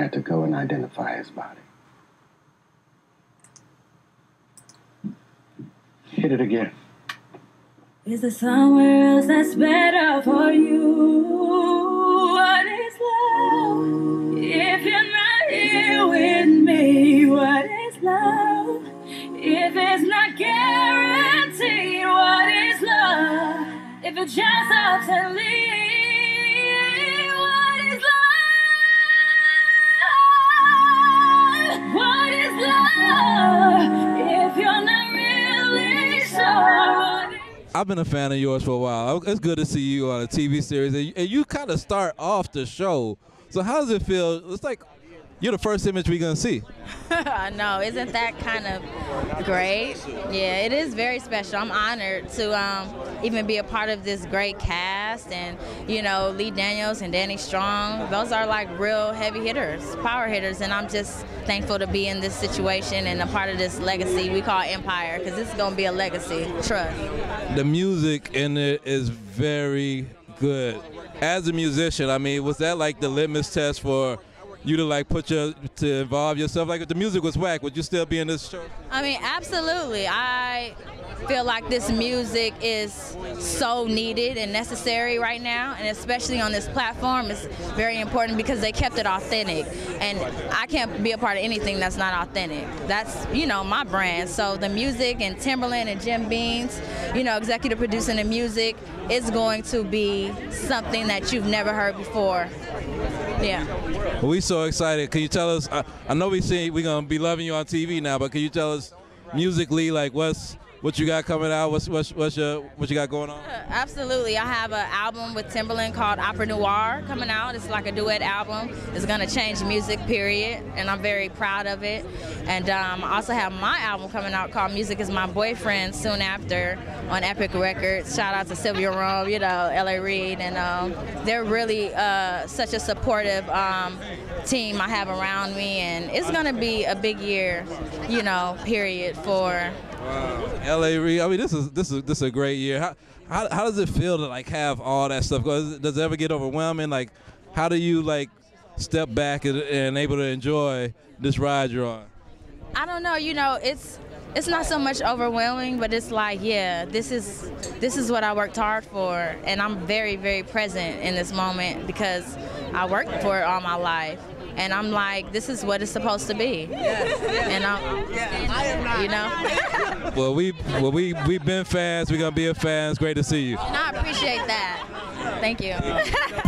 had to go and identify his body. Hit it again. Is there somewhere else that's better for you? What is love? If you're not here with me, what is love? If it's not guaranteed, what is love? If it just ups and leaves, I've been a fan of yours for a while. It's good to see you on a TV series, and you, and you kind of start off the show. So how does it feel? It's like you're the first image we're gonna see. I know, isn't that kind of great? Yeah, it is very special. I'm honored to um, even be a part of this great cast, and you know, Lee Daniels and Danny Strong. Those are like real heavy hitters, power hitters, and I'm just thankful to be in this situation and a part of this legacy we call Empire, because this is gonna be a legacy. Trust. The music in it is very good. As a musician, I mean, was that like the litmus test for you to like put your to involve yourself? Like if the music was whack, would you still be in this show? I mean, absolutely. I feel like this music is so needed and necessary right now, and especially on this platform, it's very important because they kept it authentic. And I can't be a part of anything that's not authentic. That's, you know, my brand. So the music and Timbaland and Jim Beanz, you know, executive producing the music is going to be something that you've never heard before. Yeah. Well, we so excited. Can you tell us? I, I know we see we're gonna be loving you on TV now, but can you tell us musically, like what's what you got coming out? What's what's what's your what you got going on? Absolutely. I have an album with Timbaland called Opera Noir coming out. It's like a duet album. It's going to change music, period. And I'm very proud of it. And um, I also have my album coming out called Music is My Boyfriend soon after on Epic Records. Shout out to Sylvia Rhone, you know, L.A. Reid. And um, they're really uh, such a supportive um, team I have around me. And it's going to be a big year, you know, period, for Wow. L.A. Reid. I mean, this is this is this is a great year. How, how how does it feel to like have all that stuff? Does it, does it ever get overwhelming? Like, how do you like step back and, and able to enjoy this ride you're on? I don't know. You know, it's it's not so much overwhelming, but it's like, yeah, this is this is what I worked hard for, and I'm very very present in this moment because I worked for it all my life. And I'm like, this is what it's supposed to be. And I'm, you know. Well, we well we we've been fans. We're gonna be a fans. Great to see you. And I appreciate that. Thank you.